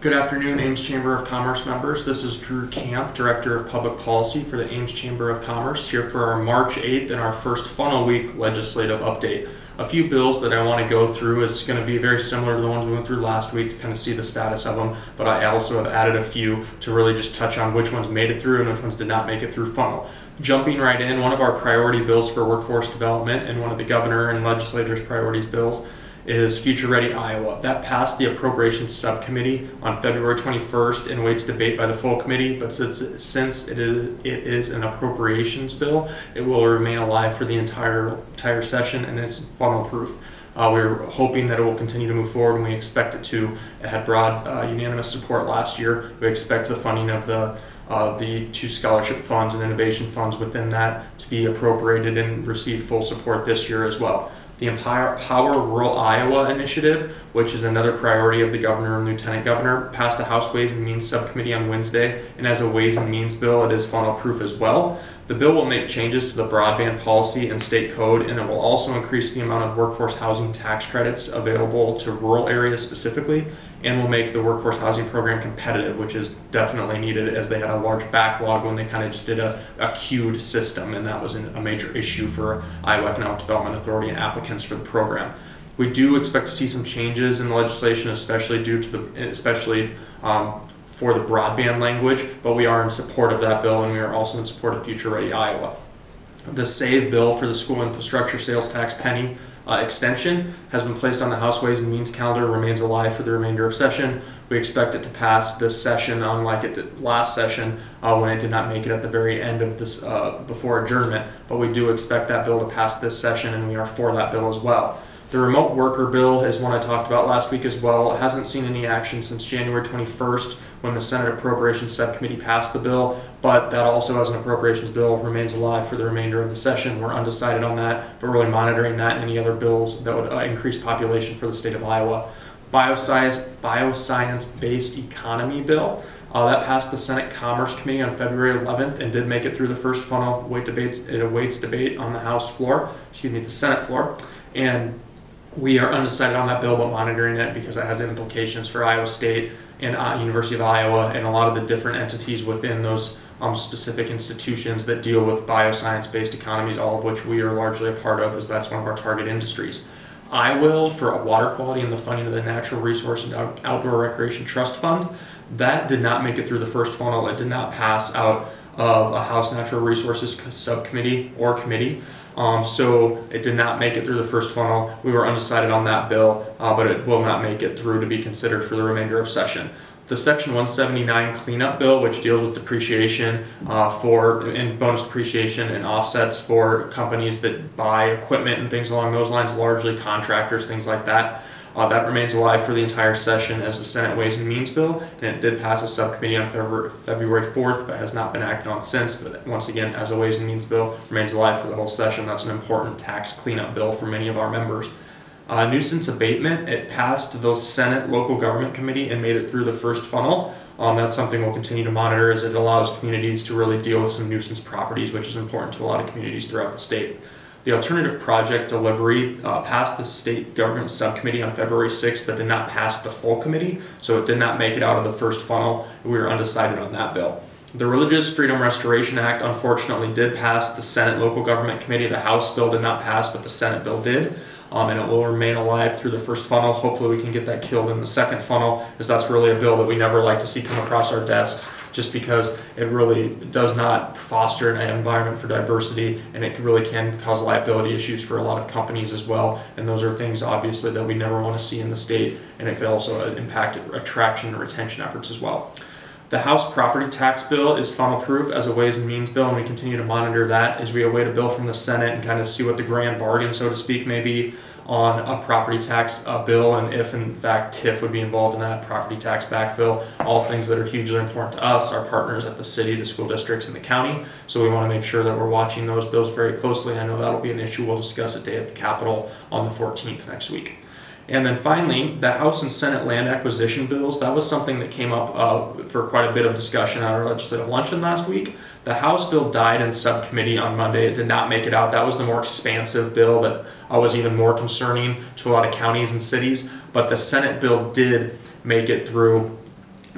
Good afternoon, Ames Chamber of Commerce members. This is Drew Kamp, Director of Public Policy for the Ames Chamber of Commerce, here for our March 8th and our first funnel week legislative update. A few bills that I want to go through. is going to be very similar to the ones we went through last week to kind of see the status of them, but I also have added a few to really just touch on which ones made it through and which ones did not make it through funnel. Jumping right in, one of our priority bills for workforce development and one of the governor and legislators' priorities bills is Future Ready Iowa. That passed the Appropriations Subcommittee on February 21st and waits debate by the full committee, but since, since it, is, it is an appropriations bill, it will remain alive for the entire, entire session and it's funnel proof. Uh, we're hoping that it will continue to move forward and we expect it to. It had broad uh, unanimous support last year. We expect the funding of the uh, the two scholarship funds and innovation funds within that to be appropriated and receive full support this year as well the Empower Rural Iowa initiative, which is another priority of the governor and lieutenant governor, passed a House Ways and Means subcommittee on Wednesday, and as a Ways and Means bill, it is funnel proof as well. The bill will make changes to the broadband policy and state code, and it will also increase the amount of workforce housing tax credits available to rural areas specifically, and will make the workforce housing program competitive, which is definitely needed as they had a large backlog when they kind of just did a, a queued system, and that was an, a major issue for Iowa Economic Development Authority and applicants for the program. We do expect to see some changes in the legislation, especially due to the, especially um, for the broadband language, but we are in support of that bill and we are also in support of Future Ready Iowa. The SAVE bill for the school infrastructure sales tax penny uh, extension has been placed on the House Ways and Means calendar, remains alive for the remainder of session. We expect it to pass this session, unlike it did last session uh, when it did not make it at the very end of this uh, before adjournment. But we do expect that bill to pass this session, and we are for that bill as well. The remote worker bill is one I talked about last week as well. It hasn't seen any action since January 21st when the Senate Appropriations Subcommittee passed the bill, but that also as an appropriations bill remains alive for the remainder of the session. We're undecided on that, but really monitoring that and any other bills that would uh, increase population for the state of Iowa. Bioscience, bioscience-based economy bill. Uh, that passed the Senate Commerce Committee on February 11th and did make it through the first funnel. Wait debates, it awaits debate on the House floor, excuse me, the Senate floor. And we are undecided on that bill, but monitoring it because it has implications for Iowa State and uh, University of Iowa and a lot of the different entities within those um, specific institutions that deal with bioscience-based economies, all of which we are largely a part of, as that's one of our target industries. IWILL for water quality and the funding of the Natural Resource and Outdoor Recreation Trust Fund. That did not make it through the first funnel. It did not pass out of a House Natural Resources subcommittee or committee. Um, so it did not make it through the first funnel. We were undecided on that bill, uh, but it will not make it through to be considered for the remainder of session. The Section 179 cleanup bill, which deals with depreciation uh, for and bonus depreciation and offsets for companies that buy equipment and things along those lines, largely contractors, things like that. Uh, that remains alive for the entire session as the Senate Ways and Means bill, and it did pass a subcommittee on February 4th, but has not been acted on since. But once again, as a Ways and Means bill, remains alive for the whole session. That's an important tax cleanup bill for many of our members. Uh, nuisance abatement, it passed the Senate Local Government Committee and made it through the first funnel. Um, that's something we'll continue to monitor as it allows communities to really deal with some nuisance properties, which is important to a lot of communities throughout the state. The alternative project delivery uh, passed the state government subcommittee on February 6th, but did not pass the full committee, so it did not make it out of the first funnel. We were undecided on that bill. The Religious Freedom Restoration Act unfortunately did pass the Senate Local Government Committee. The House bill did not pass, but the Senate bill did um, and it will remain alive through the first funnel. Hopefully, we can get that killed in the second funnel, as that's really a bill that we never like to see come across our desks, just because it really does not foster an environment for diversity, and it really can cause liability issues for a lot of companies as well. And those are things, obviously, that we never want to see in the state, and it could also impact attraction and retention efforts as well. The House property tax bill is funnel proof as a Ways and Means bill, and we continue to monitor that as we await a bill from the Senate and kind of see what the grand bargain, so to speak, may be on a property tax uh, bill and if in fact TIF would be involved in that property tax backfill, all things that are hugely important to us, our partners at the city, the school districts, and the county. So we want to make sure that we're watching those bills very closely. I know that'll be an issue we'll discuss at day at the Capitol on the 14th next week. And then finally, the House and Senate land acquisition bills, that was something that came up uh, for quite a bit of discussion at our legislative luncheon last week. The House bill died in subcommittee on Monday. It did not make it out. That was the more expansive bill that uh, was even more concerning to a lot of counties and cities. But the Senate bill did make it through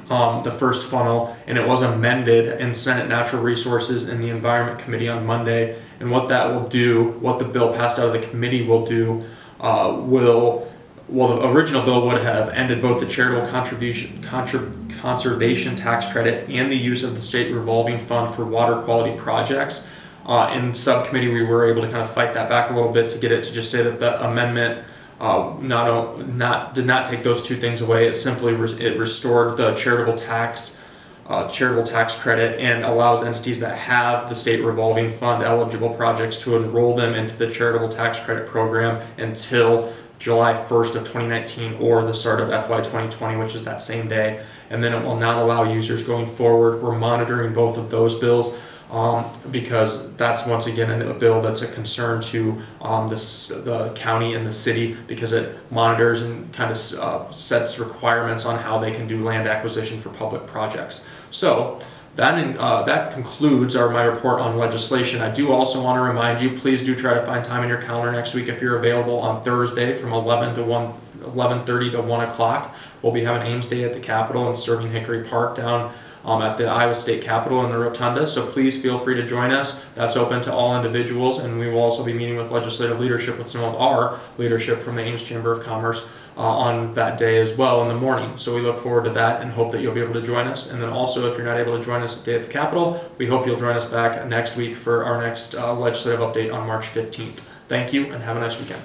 um, the first funnel, and it was amended in Senate Natural Resources and the Environment Committee on Monday. And what that will do, what the bill passed out of the committee will do, uh, will well, the original bill would have ended both the charitable contribution contrib- conservation tax credit and the use of the state revolving fund for water quality projects. Uh, in subcommittee, we were able to kind of fight that back a little bit to get it to just say that the amendment uh, not not did not take those two things away. It simply re- it restored the charitable tax uh, charitable tax credit and allows entities that have the state revolving fund eligible projects to enroll them into the charitable tax credit program until July 1st of 2019 or the start of FY 2020, which is that same day. And then it will not allow users going forward. We're monitoring both of those bills um, because that's once again a bill that's a concern to um, this, the county and the city because it monitors and kind of uh, sets requirements on how they can do land acquisition for public projects. So that, in, uh, that concludes our, my report on legislation. I do also want to remind you, please do try to find time in your calendar next week if you're available on Thursday from 11 to 1, 11.30 to 1 o'clock. We'll be having Ames Day at the Capitol and serving Hickory Park down um, at the Iowa State Capitol in the Rotunda. So please feel free to join us. That's open to all individuals, and we will also be meeting with legislative leadership with some of our leadership from the Ames Chamber of Commerce uh, on that day as well in the morning. So we look forward to that and hope that you'll be able to join us. And then also, if you're not able to join us today at the Capitol, we hope you'll join us back next week for our next uh, legislative update on March 15th. Thank you and have a nice weekend.